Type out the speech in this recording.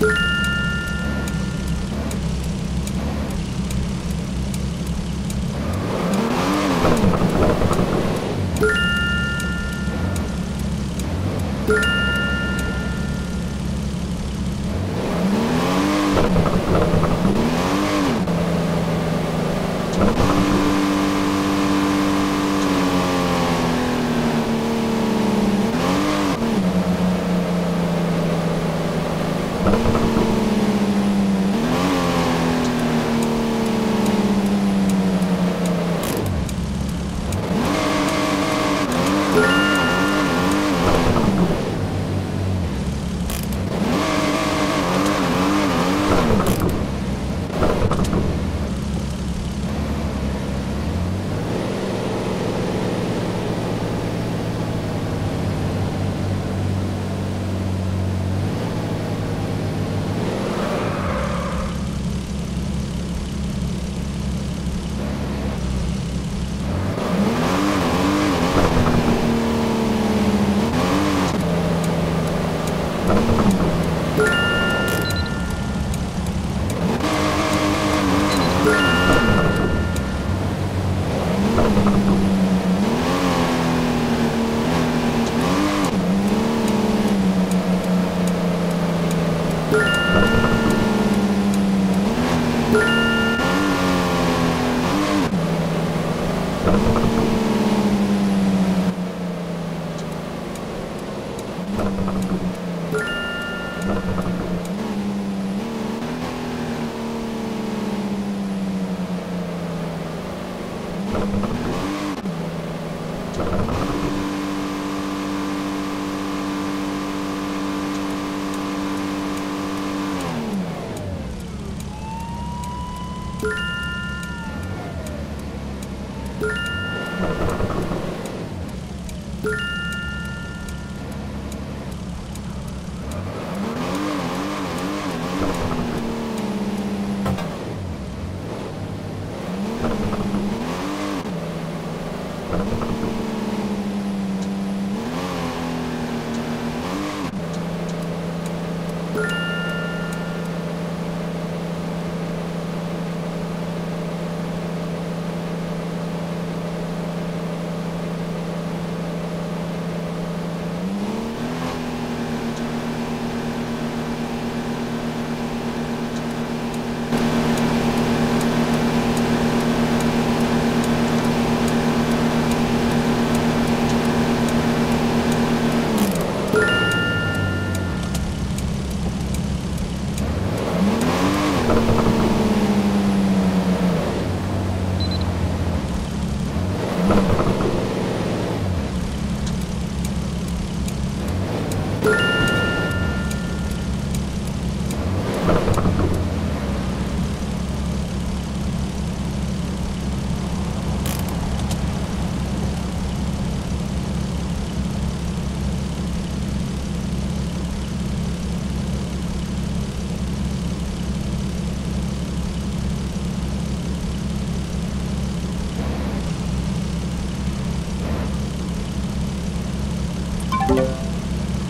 you Thank you. You